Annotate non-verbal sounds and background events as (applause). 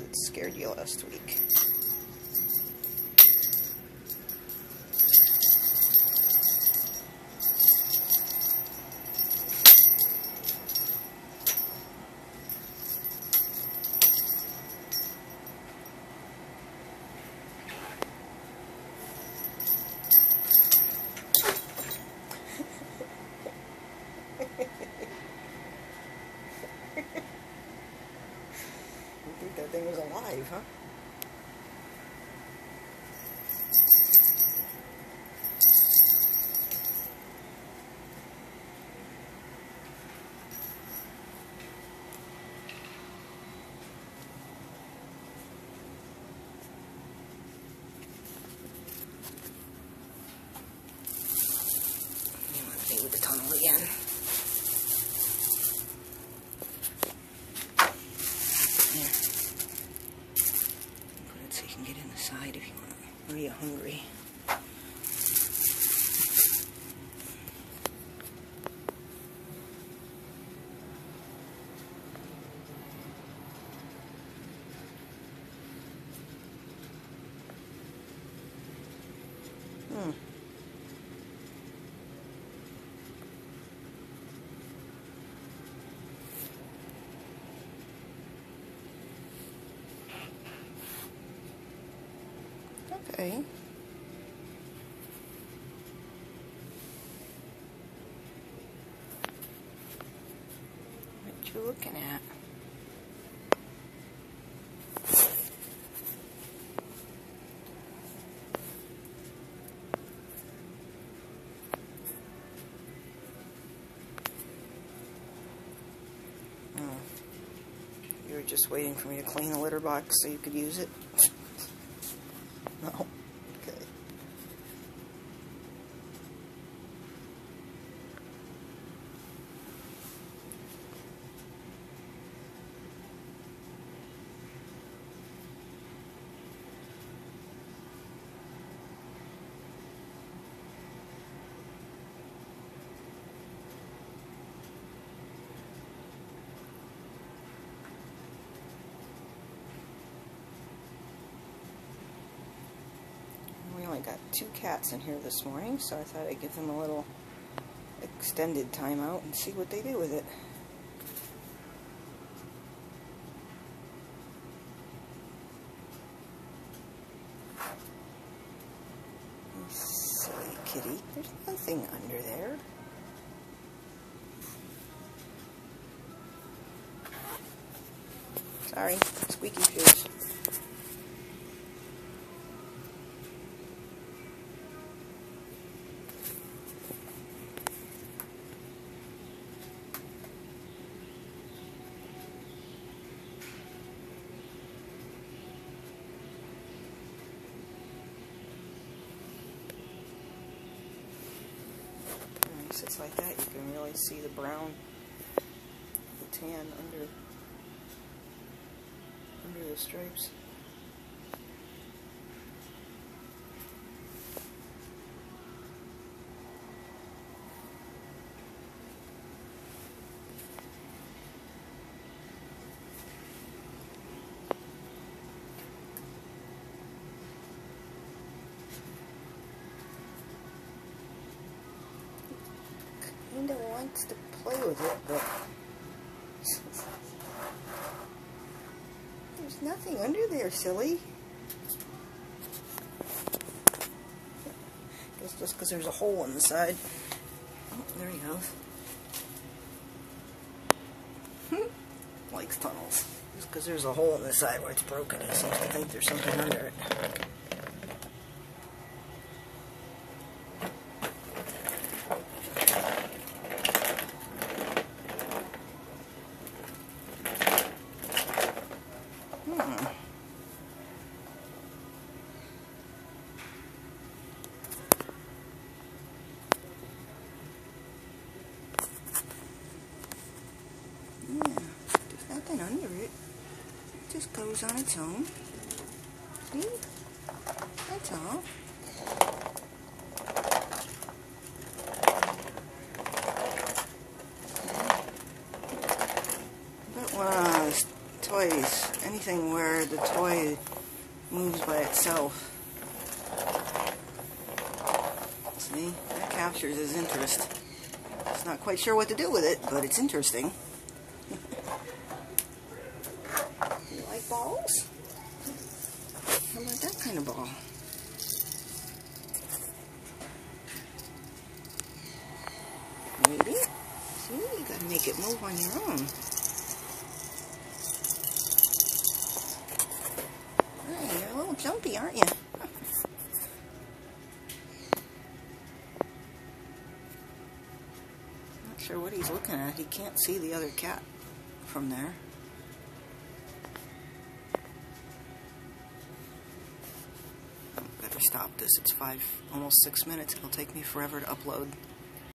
that scared you last week? Think that thing was alive, huh? With the tunnel again? There. Put it so you can get in the side if you want. Are you hungry? Okay. What you looking at? Oh. You were just waiting for me to clean the litter box so you could use it? (laughs) No. Okay. We only got two cats in here this morning, so I thought I'd give them a little extended timeout and see what they do with it. Silly kitty. There's nothing under there. Sorry, squeaky shoes. Sits like that, you can really see the brown, the tan under under the stripes. Wants to play with it, but there's nothing under there, silly. Guess just because there's a hole in the side. Oh, there he goes. Hmm. Likes tunnels. Just because there's a hole in the side where it's broken, he seems to think there's something under it. Hmm. Yeah, there's nothing under it. It just goes on its own. See? That's all. But was toys. Anything where the toy moves by itself. See, that captures his interest. He's not quite sure what to do with it, but it's interesting. you like balls? How about that kind of ball? Maybe? See, you gotta make it move on your own. You're a little jumpy, aren't you? Not sure what he's looking at. He can't see the other cat from there. Stop this. It's five, almost six minutes. It'll take me forever to upload.